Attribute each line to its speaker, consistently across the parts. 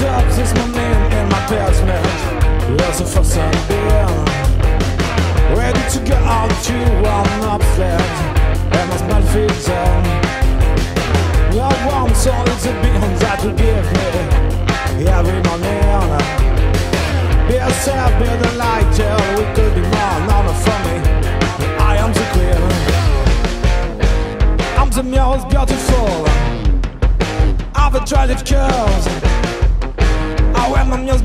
Speaker 1: dubs is my name in my basement Lots of us on beer. Ready to get out you, I'm not flat And I smell feet down Love one soul is a being that will give me Every morning Be a yourself, be the light, yeah, we could be more, not a funny. I am the queen. I'm the most beautiful I've attracted girls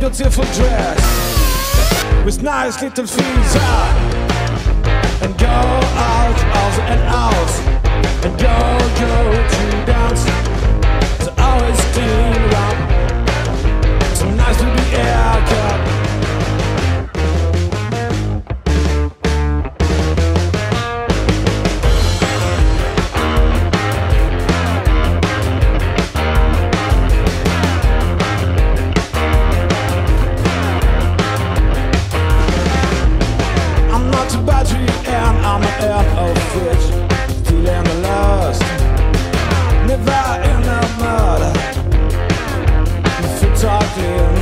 Speaker 1: beautiful dress with nice little feet. And and I'm an air of fish. Still in the lust Never in the mud If talking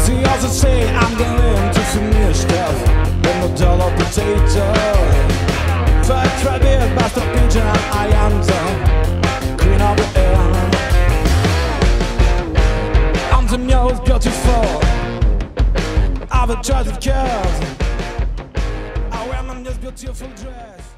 Speaker 1: See also say I'm going to finish stuff With no dollar potato Fat rabbit, bastard pigeon I am the queen of the air. I'm the most beautiful. I've curves beautiful dress